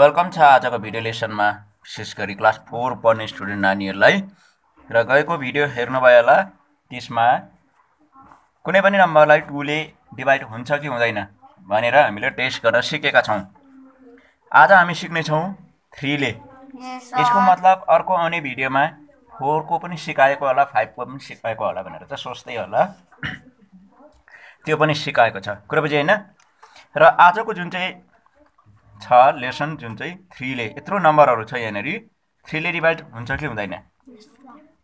Welcome छ आजको video लेसनमा विशेष गरी क्लास फोर पढ्ने स्टुडेन्ट नानीहरूलाई। र गएको भिडियो हेर्नुभयो होला त्यसमा कुनै पनि नम्बरलाई टूले डिभाइड हुन्छ कि हुँदैन भनेर हामीले टेस्ट गर्न सिकेका छौँ। आज हामी सिक्नेछौँ थ्रीले। यसको मतलब अर्को आउने भिडियोमा फोरको पनि सिकाएको होला फाइभको पनि सिकाएको होला भनेर चाहिँ सोच्दै होला। त्यो पनि सिकाएको छ। कुरो बुझ्यो होइन? र आजको जुन चाहिँ छ लेसन जुन चाहिँ थ्रीले यत्रो नम्बरहरू छ यहाँनिर थ्रीले डिभाइड हुन्छ कि हुँदैन?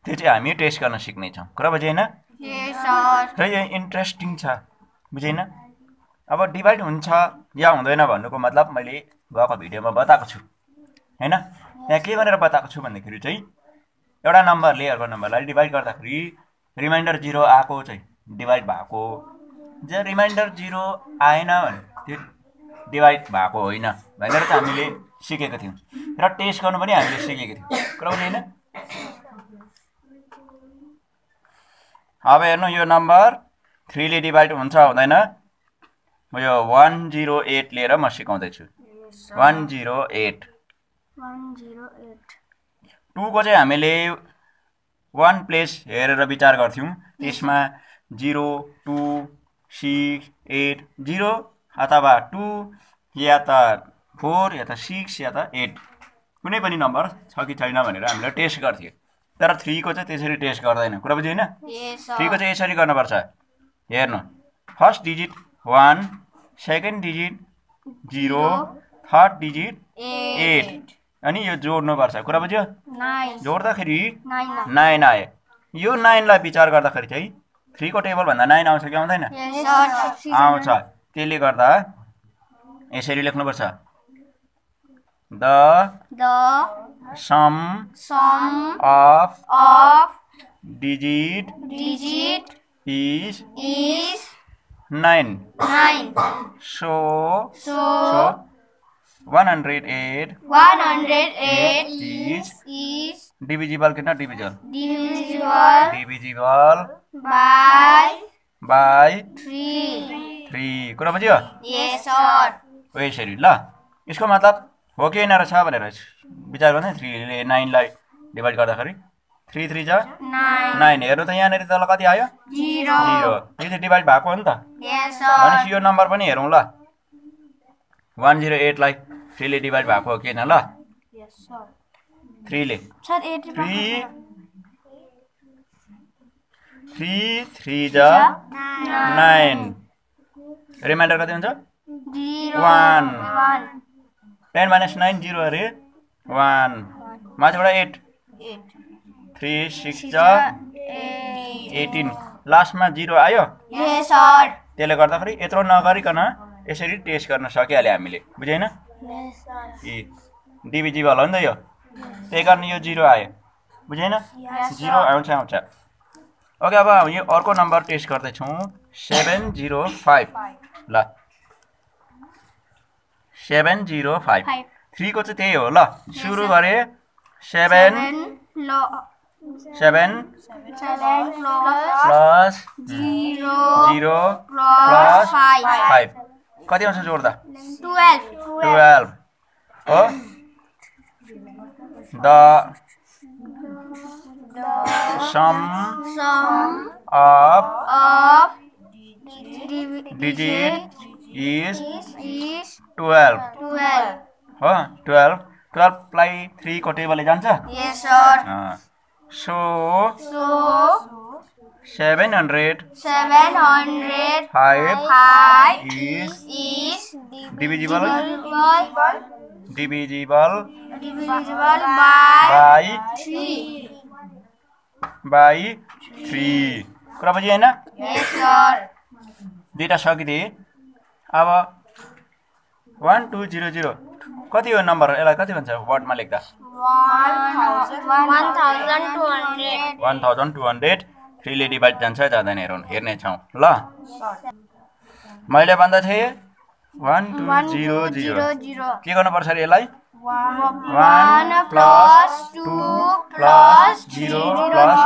त्यो चाहिँ हामी टेस्ट गर्न सिक्नेछौँ। कुरा बुझ्यो होइन र यो इन्ट्रेस्टिङ छ। बुझेन? अब डिभाइड हुन्छ या हुँदैन भन्नुको मतलब मैले गएको भिडियोमा बताएको छु। होइन? यहाँ के भनेर बताएको छु भन्दाखेरि चाहिँ एउटा नम्बरले अर्को नम्बरलाई डिभाइड गर्दाखेरि रिमाइन्डर जिरो आएको चाहिँ डिभाइड भएको। जे रिमाइन्डर जिरो आएन भने त्यो डिभाइड भएको होइन। भनेर चाहिँ हामीले सिकेको थियौँ। र टेस्ट गर्नु पनि हामीले सिकेको थियौँ। कुरा होइन? अब हेर्नु यो नम्बर थ्रीले डिभाइड हुन्छ हुँदैन। म यो वान जिरो एट लिएर म सिकाउँदैछु। One zero eight. टूको चाहिँ हामीले वान प्लेस हेरेर विचार गर्थ्यौँ। त्यसमा zero two six eight zero अथवा टू या त फोर या त सिक्स या त एट। कुनै पनि नम्बर छ कि छैन भनेर हामीले टेस्ट गर्थ्यौँ। तर थ्रीको चाहिँ त्यसरी टेस्ट गर्दैन। कुरा बुझ्यो होइन? थ्रीको चाहिँ यसरी गर्नुपर्छ। हेर्नु। First digit one second digit zero third digit eight अनि यो जोड्नुपर्छ। कुरा बुझ्यो? जोड्दाखेरि नाइन आयो। यो नाइनलाई विचार गर्दाखेरि चाहिँ थ्रीको टेबलभन्दा नाइन आउँछ कि आउँदैन? आउँछ। त्यसले गर्दा यसरी लेख्नुपर्छ। The sum of digit is nine. So so one hundred eight is divisible कि न डिभिजल डिभिजिबल बाई थ्री। कुरा बुझ्यो हो यसरी ल यसको मतलब हो कि होइन रहेछ भनेर विचार गर्नु थ्रीले नाइनलाई डिभाइड गर्दाखेरि थ्री थ्री छ नाइन हेर्नु त यहाँनिर तल कति आयो जिरो यो चाहिँ डिभाइड भएको हो नि त भनेपछि यो नम्बर पनि हेरौँ ल वान जिरो एटलाई थ्रीले डिभाइड भएको हो कि होइन ल थ्रीले थ्री थ्री थ्री जा नाइन रिमाइन्डर कति हुन्छ? One ten minus nine zero अरे। वान माथिबाट एट थ्री सिक्स जा एटिन लास्टमा जिरो आयो? त्यसले गर्दाखेरि यत्रो नगरिकन यसरी टेस्ट गर्न सकिहाल्यो हामीले। बुझेन? ए डिभिजिबल हो नि त यो। त्यही कारण यो जिरो आयो। बुझेन? जिरो आउँछ आउँछ। ओके अब यो अर्को नम्बर टेस्ट गर्दैछौँ। सेभेन जिरो फाइभ ल सेभेन जिरो फाइभ थ्रीको चाहिँ त्यही हो ल सुरु गरेँ seven seven plus zero plus five कति आउँछ जोड्दा टुवेल्भ हो द सम अफ हो टुवेल्भ टुवेल्भलाई थ्रीको टेबलले जान्छ? So seven hundred five divisible divisible by by three कुरा बुझ्यो होइन दुइटा सकिदिए अब वान टू जिरो जिरो कति हो नम्बर यसलाई कति भन्छ? वर्डमा लेख्दा। वान थाउजन्ड टू हन्ड्रेड थ्रीले डिभाइड जान्छ जाँदैन हेरौँ हेर्नेछौँ ल। मैले भन्दा थिएँ वान टू जिरो जिरो के गर्नुपर्छ अरे यसलाई? One plus two plus zero plus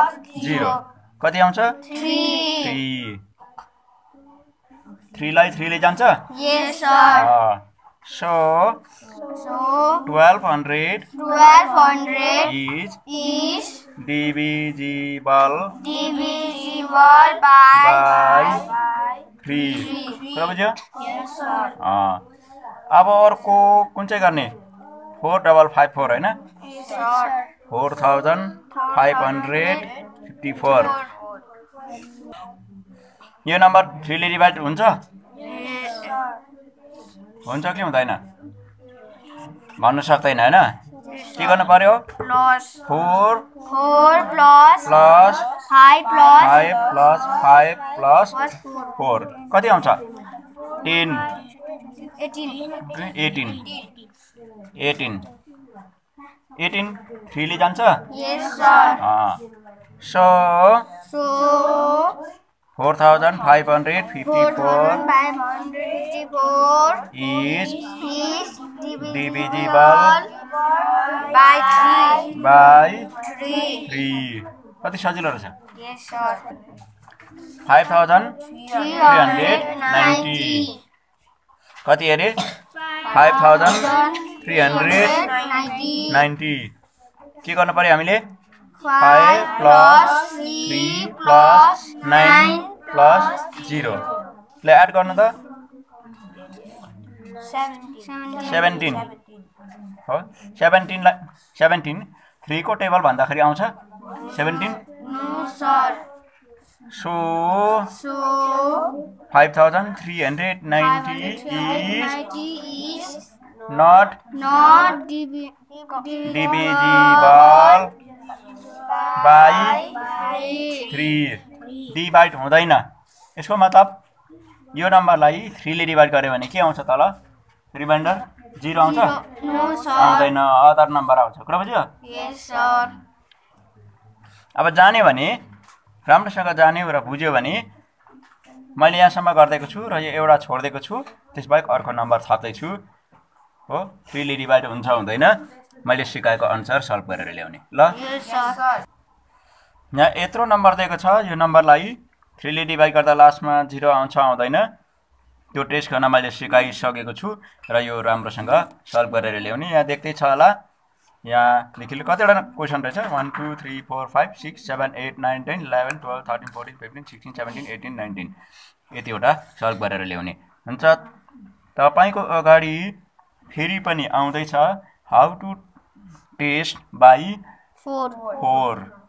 zero कति आउँछ? थ्री थ्रीलाई थ्रीले जान्छ? So twelve hundred twelve hundred is is divisible by By थ्री. कुरा बुझ्यो। अब अर्को कुन चाहिँ गर्ने? फोर डबल फाइभ फोर होइन. Four thousand five hundred fifty four यो नम्बर थ्रीले डिभाइड हुन्छ. हुन्छ कि हुँदैन? भन्नु सक्दैन होइन? के गर्नु पर्यो? Four plus. Plus plus. Five plus five plus plus four. Four कति आउँछ? टेन. एटिन एटिन एटिन थ्रीले जान्छ. So So four thousand five hundred fifty four four thousand five hundred fifty-four is is divisible Divisible by three. By Three. Three कति सजिलो रहेछ Yes, sir. Five thousand Three hundred ninety. कति अरे five thousand three hundred ninety. Ninety के गर्नु पऱ्यो हामीले Five five plus plus nine plus zero ल एड गर्नु त. सेभेन्टिन हो? सेभेन्टिनलाई सेभेन्टिन थ्रीको टेबल भन्दाखेरि आउँछ। Seventeen. So five thousand three hundred ninety is not divi- divisible by. Three. Divide हुँदैन। यसको मतलब यो नम्बरलाई थ्रीले डिभाइड गऱ्यो भने के आउँछ तल? रिमाइन्डर? जिरो आउँछ. आउँदैन। अदर नम्बर आउँछ। कुरा बुझ्यो. अब जाने भने राम्रोसँग जाने र बुझ्यो भने मैले यहाँसम्म गरिदिएको छु र यो एउटा छोडिदिएको छु। त्यसबाहेक अर्को नम्बर थप्दैछु। हो थ्रीले डिभाइड हुन्छ हुँदैन। मैले सिकाएको अनुसार सल्भ गरेर ल्याउने। ल. यहाँ यत्रो नम्बर दिएको छ यो नम्बरलाई थ्रीले डिभाइड गर्दा लास्टमा जिरो आउँछ आउँदैन। त्यो टेस्ट गर्न मैले सिकाइसकेको छु र यो राम्रोसँग सल्भ गरेर ल्याउने। यहाँ देख्दै छ होला। यहाँदेखि कतिवटा क्वेसन रहेछ? One two three four five six seven eight nine ten eleven twelve thirteen fourteen fifteen sixteen seventeen eighteen nineteen यतिवटा solve गरेर ल्याउने। हुन्छ तपाईँको अगाडि फेरि पनि आउँदैछ how to test by four. Four.